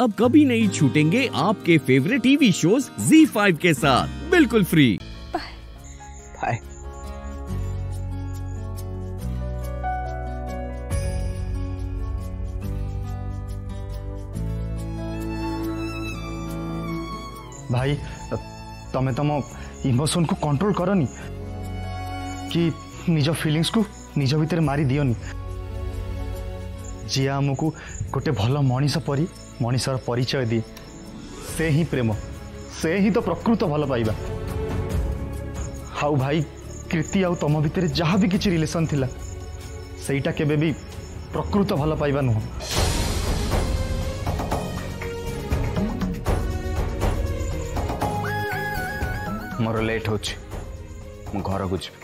अब कभी नहीं छूटेंगे आपके फेवरेट टीवी शोज Z5 के साथ बिल्कुल फ्री बाय भाई तमे तो तुम इमोशन को कंट्रोल करनी कि निज फीलिंग्स को निज भितर मारी दियोनी जिया हमको गोटे भल मनीष परी ମଣିଷର ପରିଚୟ ଦିଏ ସେ ହିଁ ପ୍ରେମ ସେ ହିଁ ତ ପ୍ରକୃତ ଭଲ ପାଇବା ଆଉ ଭାଇ କୀର୍ତ୍ତି ଆଉ ତମ ଭିତରେ ଯାହା ବି କିଛି ରିଲେସନ୍ ଥିଲା ସେଇଟା କେବେ ବି ପ୍ରକୃତ ଭଲ ପାଇବା ନୁହଁ ମୋର ଲେଟ୍ ହେଉଛି ମୁଁ ଘରକୁ ଯିବି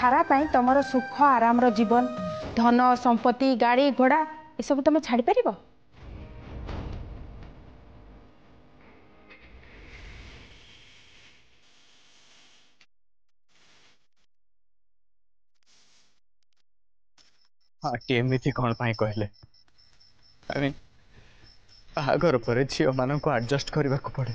ସାରା ପାଇଁ ତମର ସୁଖ ଆରାମର ଜୀବନ ଧନ ସମ୍ପତ୍ତି ଗାଡ଼ି ଘୋଡ଼ା ଏସବୁ ତମେ ଛାଡ଼ିପାରିବ ଏମିତି କ'ଣ ପାଇଁ କହିଲେ ଆମେ ବାହାଘର ପରେ ଝିଅମାନଙ୍କୁ ଆଡ଼ଜଷ୍ଟ କରିବାକୁ ପଡ଼େ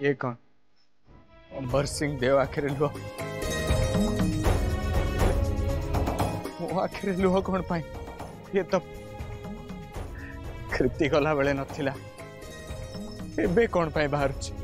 ये कौन अंबर सिंह देव आखिर लुआ आखिर लुह कौन पाई ये तो कृति गला बेले नथिला एबे कौन पाई बाहर छी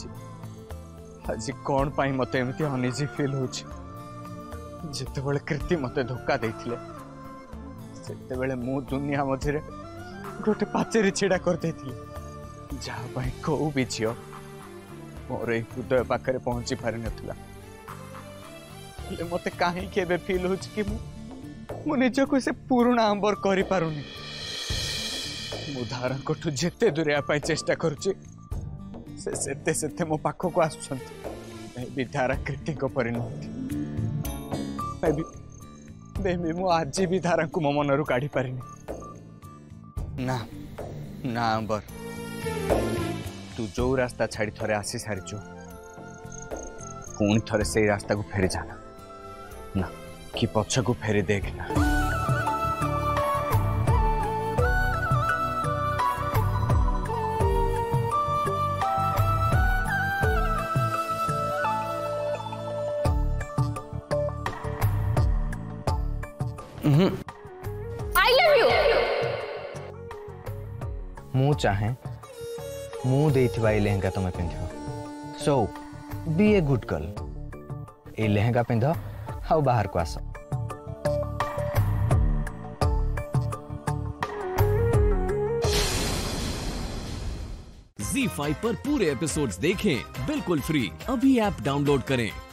ହୋଇଯାଇଛି ଆଜି କ'ଣ ପାଇଁ ମୋତେ ଏମିତି ଅନିଜି ଫିଲ୍ ହେଉଛି ଯେତେବେଳେ କୀର୍ତ୍ତି ମୋତେ ଧୋକା ଦେଇଥିଲେ ସେତେବେଳେ ମୁଁ ଦୁନିଆ ମଝିରେ ଗୋଟେ ପାଚେରୀ ଛିଡ଼ା କରିଦେଇଥିଲି ଯାହା ପାଇଁ କେଉଁ ବି ଝିଅ ମୋର ଏଇ ହୃଦୟ ପାଖରେ ପହଞ୍ଚି ପାରିନଥିଲା ହେଲେ ମୋତେ କାହିଁକି ଏବେ ଫିଲ୍ ହେଉଛି କି ମୁଁ ମୁଁ ନିଜକୁ ସେ ପୁରୁଣା ଆମ୍ବର କରିପାରୁନି ମୁଁ ଧାରାଙ୍କଠୁ ଯେତେ ଦୂରେଇବା ପାଇଁ ଚେଷ୍ଟା କରୁଛି ସେ ସେତେ ସେତେ ମୋ ପାଖକୁ ଆସୁଛନ୍ତି ଏବେ ଧାରା କ୍ରିତିଙ୍କ ପରିଣତି ବେବି ମୁଁ ଆଜି ବି ଧାରାଙ୍କୁ ମୋ ମନରୁ କାଢି ପାରିନି ନା ନା ଅମ୍ବର ତୁ ଯେଉଁ ରାସ୍ତା ଛାଡ଼ି ଥରେ ଆସି ସାରିଛୁ ପୁଣି ଥରେ ସେଇ ରାସ୍ତାକୁ ଫେରିଯା ନା କି ପଛକୁ ଫେରି ଦେଖ ନା आई लव यू मु चाहे मु देथिबा ए लहंगा तमे पिंधो so be a good girl ए लहंगा पिंधो हाउ बाहर को आसो Z5 पर पूरे एपिसोड्स देखें बिल्कुल फ्री अभी ऐप डाउनलोड करें